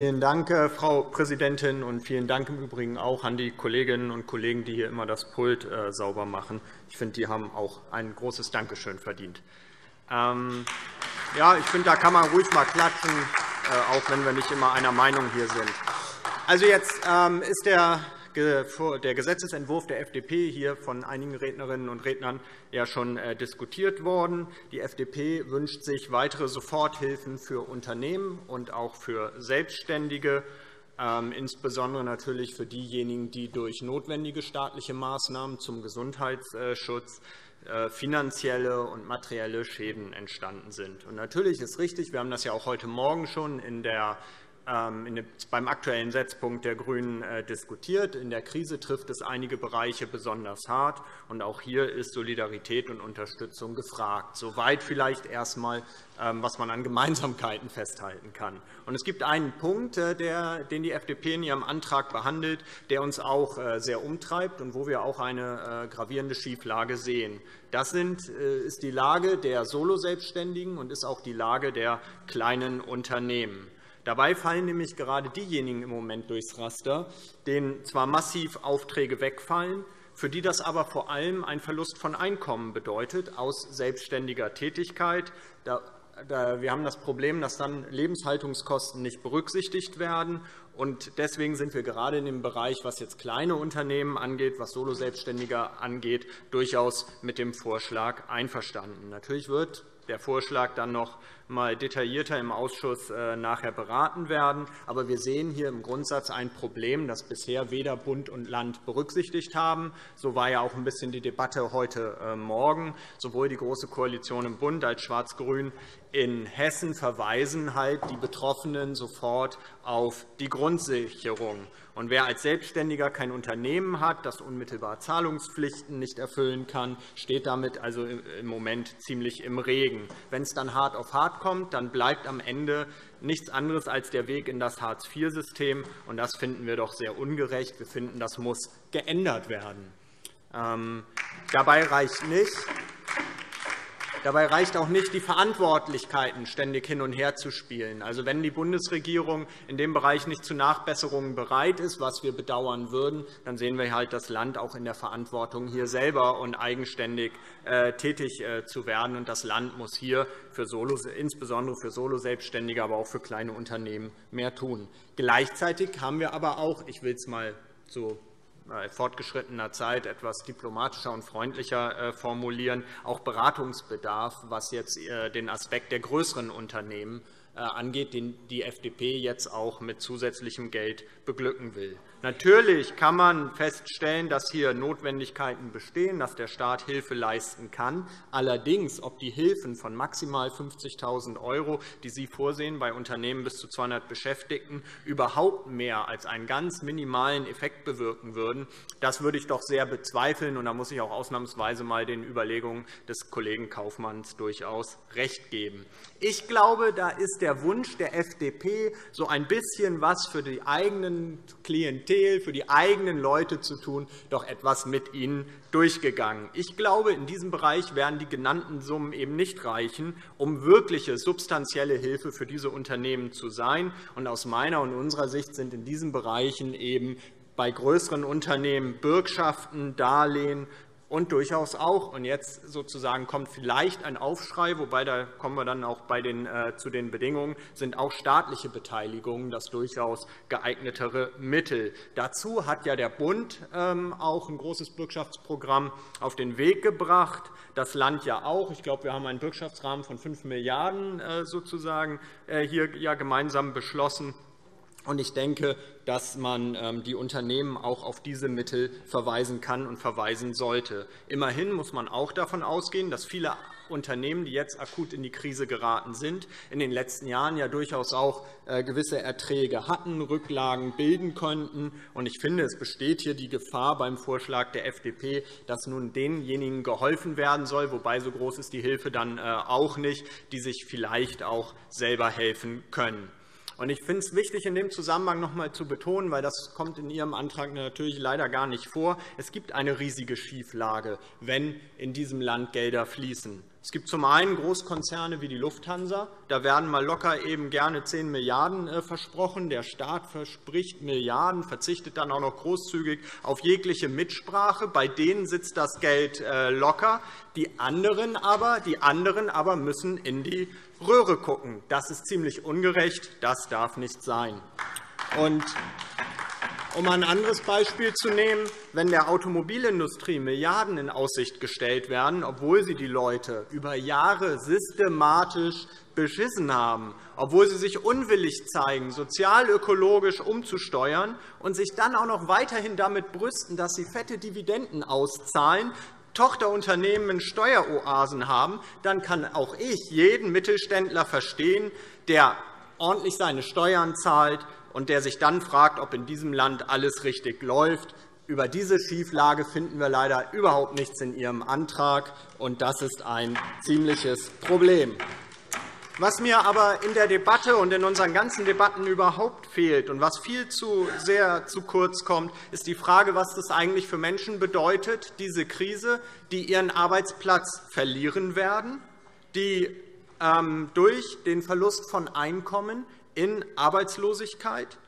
Vielen Dank, äh, Frau Präsidentin, und vielen Dank im Übrigen auch an die Kolleginnen und Kollegen, die hier immer das Pult äh, sauber machen. Ich finde, die haben auch ein großes Dankeschön verdient. Ähm, ja, ich finde, da kann man ruhig mal klatschen, äh, auch wenn wir nicht immer einer Meinung hier sind. Also jetzt ähm, ist der der Gesetzentwurf der FDP hier von einigen Rednerinnen und Rednern ja schon äh, diskutiert worden. Die FDP wünscht sich weitere Soforthilfen für Unternehmen und auch für Selbstständige, ähm, insbesondere natürlich für diejenigen, die durch notwendige staatliche Maßnahmen zum Gesundheitsschutz äh, finanzielle und materielle Schäden entstanden sind. Natürlich ist richtig, wir haben das ja auch heute Morgen schon in der beim Aktuellen Setzpunkt der GRÜNEN äh, diskutiert. In der Krise trifft es einige Bereiche besonders hart. und Auch hier ist Solidarität und Unterstützung gefragt. Soweit vielleicht erst einmal, ähm, was man an Gemeinsamkeiten festhalten kann. Es gibt einen Punkt, äh, den die FDP in ihrem Antrag behandelt, der uns auch äh, sehr umtreibt und wo wir auch eine gravierende Schieflage sehen. Das ist die Lage der Soloselbstständigen und ist auch die Lage der kleinen Unternehmen. Dabei fallen nämlich gerade diejenigen im Moment durchs Raster, denen zwar massiv Aufträge wegfallen, für die das aber vor allem ein Verlust von Einkommen bedeutet aus selbstständiger Tätigkeit. Wir haben das Problem, dass dann Lebenshaltungskosten nicht berücksichtigt werden. Deswegen sind wir gerade in dem Bereich, was jetzt kleine Unternehmen angeht, was Soloselbstständige angeht, durchaus mit dem Vorschlag einverstanden. Natürlich wird der Vorschlag dann noch einmal detaillierter im Ausschuss äh, nachher beraten werden. Aber wir sehen hier im Grundsatz ein Problem, das bisher weder Bund und Land berücksichtigt haben. So war ja auch ein bisschen die Debatte heute äh, Morgen. Sowohl die Große Koalition im Bund als Schwarz-Grün in Hessen verweisen halt die Betroffenen sofort auf die Grundsicherung. Und wer als Selbstständiger kein Unternehmen hat, das unmittelbar Zahlungspflichten nicht erfüllen kann, steht damit also im Moment ziemlich im Regen. Wenn es dann hart auf hart kommt, dann bleibt am Ende nichts anderes als der Weg in das Hartz-IV-System. Das finden wir doch sehr ungerecht. Wir finden, das muss geändert werden. Ähm, dabei reicht nicht, Dabei reicht auch nicht, die Verantwortlichkeiten ständig hin und her zu spielen. Also, wenn die Bundesregierung in dem Bereich nicht zu Nachbesserungen bereit ist, was wir bedauern würden, dann sehen wir halt das Land auch in der Verantwortung, hier selber und eigenständig äh, tätig äh, zu werden. Das Land muss hier für Solo, insbesondere für Solo-Selbstständige, aber auch für kleine Unternehmen mehr tun. Gleichzeitig haben wir aber auch, ich will es mal so fortgeschrittener Zeit etwas diplomatischer und freundlicher äh, formulieren, auch Beratungsbedarf, was jetzt äh, den Aspekt der größeren Unternehmen äh, angeht, den die FDP jetzt auch mit zusätzlichem Geld beglücken will. Natürlich kann man feststellen, dass hier Notwendigkeiten bestehen, dass der Staat Hilfe leisten kann. Allerdings, ob die Hilfen von maximal 50.000 €, die Sie vorsehen bei Unternehmen bis zu 200 Beschäftigten, überhaupt mehr als einen ganz minimalen Effekt bewirken würden, das würde ich doch sehr bezweifeln. Und da muss ich auch ausnahmsweise mal den Überlegungen des Kollegen Kaufmanns durchaus recht geben. Ich glaube, da ist der Wunsch der FDP, so ein bisschen was für die eigenen Klientel, für die eigenen Leute zu tun, doch etwas mit ihnen durchgegangen. Ich glaube, in diesem Bereich werden die genannten Summen eben nicht reichen, um wirkliche substanzielle Hilfe für diese Unternehmen zu sein. Und aus meiner und unserer Sicht sind in diesen Bereichen eben bei größeren Unternehmen Bürgschaften, Darlehen und durchaus auch, und jetzt sozusagen kommt vielleicht ein Aufschrei, wobei da kommen wir dann auch bei den, äh, zu den Bedingungen, sind auch staatliche Beteiligungen das durchaus geeignetere Mittel. Dazu hat ja der Bund ähm, auch ein großes Bürgschaftsprogramm auf den Weg gebracht, das Land ja auch. Ich glaube, wir haben einen Bürgschaftsrahmen von 5 Milliarden € äh, sozusagen äh, hier ja gemeinsam beschlossen. Ich denke, dass man ähm, die Unternehmen auch auf diese Mittel verweisen kann und verweisen sollte. Immerhin muss man auch davon ausgehen, dass viele Unternehmen, die jetzt akut in die Krise geraten sind, in den letzten Jahren ja durchaus auch äh, gewisse Erträge hatten, Rücklagen bilden konnten. Ich finde, es besteht hier die Gefahr beim Vorschlag der FDP, dass nun denjenigen geholfen werden soll, wobei so groß ist die Hilfe dann äh, auch nicht, die sich vielleicht auch selber helfen können. Ich finde es wichtig, in dem Zusammenhang noch einmal zu betonen, weil das kommt in Ihrem Antrag natürlich leider gar nicht vor. Es gibt eine riesige Schieflage, wenn in diesem Land Gelder fließen Es gibt zum einen Großkonzerne wie die Lufthansa. Da werden mal locker eben gerne 10 Milliarden € äh, versprochen. Der Staat verspricht Milliarden, verzichtet dann auch noch großzügig auf jegliche Mitsprache. Bei denen sitzt das Geld äh, locker. Die anderen aber, die anderen aber müssen in die Röhre gucken. Das ist ziemlich ungerecht. Das darf nicht sein. Und um ein anderes Beispiel zu nehmen, wenn der Automobilindustrie Milliarden in Aussicht gestellt werden, obwohl sie die Leute über Jahre systematisch beschissen haben, obwohl sie sich unwillig zeigen, sozial-ökologisch umzusteuern und sich dann auch noch weiterhin damit brüsten, dass sie fette Dividenden auszahlen, Tochterunternehmen in Steueroasen haben, dann kann auch ich jeden Mittelständler verstehen, der ordentlich seine Steuern zahlt, und der sich dann fragt, ob in diesem Land alles richtig läuft. Über diese Schieflage finden wir leider überhaupt nichts in Ihrem Antrag, und das ist ein ziemliches Problem. Was mir aber in der Debatte und in unseren ganzen Debatten überhaupt fehlt und was viel zu sehr zu kurz kommt, ist die Frage, was das eigentlich für Menschen bedeutet, diese Krise, die ihren Arbeitsplatz verlieren werden, die durch den Verlust von Einkommen in Arbeitslosigkeit,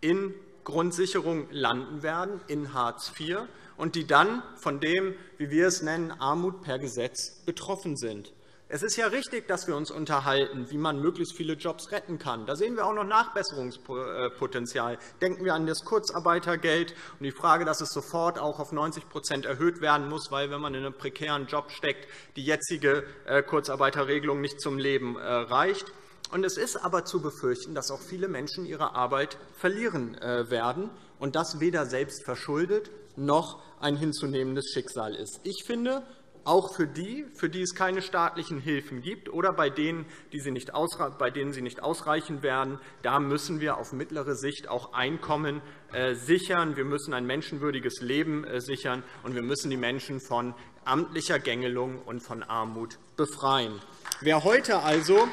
in Grundsicherung landen werden, in Hartz IV, und die dann von dem, wie wir es nennen, Armut per Gesetz betroffen sind. Es ist ja richtig, dass wir uns unterhalten, wie man möglichst viele Jobs retten kann. Da sehen wir auch noch Nachbesserungspotenzial. Denken wir an das Kurzarbeitergeld und die Frage, dass es sofort auch auf 90% erhöht werden muss, weil, wenn man in einem prekären Job steckt, die jetzige äh, Kurzarbeiterregelung nicht zum Leben äh, reicht. Und es ist aber zu befürchten, dass auch viele Menschen ihre Arbeit verlieren äh, werden und das weder selbst verschuldet noch ein hinzunehmendes Schicksal ist. Ich finde, auch für die, für die es keine staatlichen Hilfen gibt oder bei denen, die sie nicht bei denen sie nicht ausreichen werden, da müssen wir auf mittlere Sicht auch Einkommen äh, sichern. Wir müssen ein menschenwürdiges Leben äh, sichern, und wir müssen die Menschen von amtlicher Gängelung und von Armut befreien. Wer heute also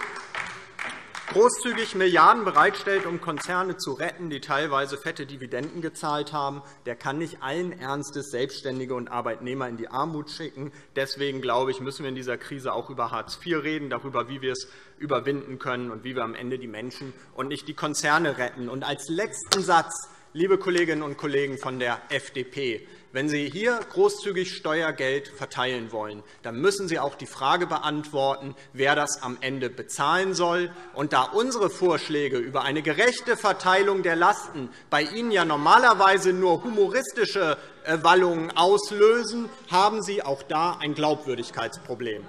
großzügig Milliarden bereitstellt, um Konzerne zu retten, die teilweise fette Dividenden gezahlt haben, der kann nicht allen Ernstes Selbstständige und Arbeitnehmer in die Armut schicken. Deswegen glaube ich, müssen wir in dieser Krise auch über Hartz IV reden, darüber, wie wir es überwinden können und wie wir am Ende die Menschen und nicht die Konzerne retten. Und als letzten Satz, liebe Kolleginnen und Kollegen von der FDP, wenn Sie hier großzügig Steuergeld verteilen wollen, dann müssen Sie auch die Frage beantworten, wer das am Ende bezahlen soll. Und da unsere Vorschläge über eine gerechte Verteilung der Lasten bei Ihnen ja normalerweise nur humoristische äh, Wallungen auslösen, haben Sie auch da ein Glaubwürdigkeitsproblem.